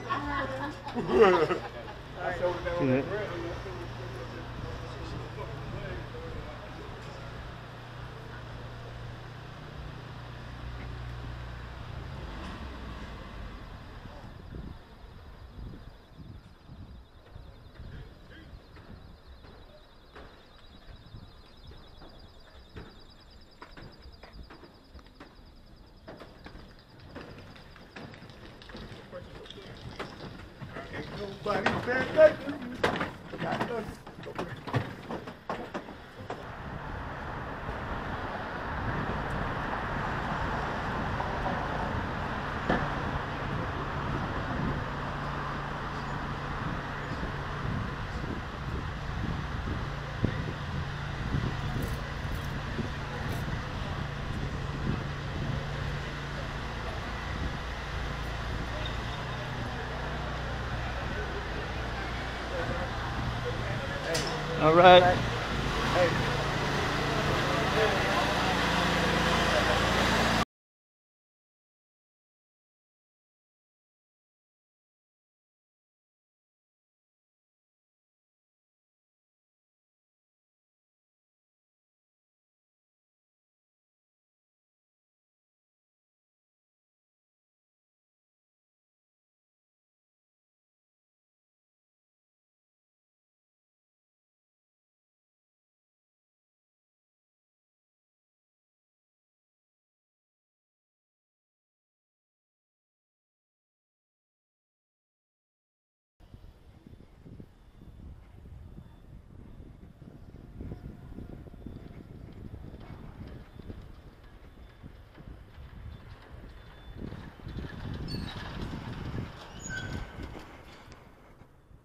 Yeah. Nobody said nothing. Got nothing. All right. All right. Hey.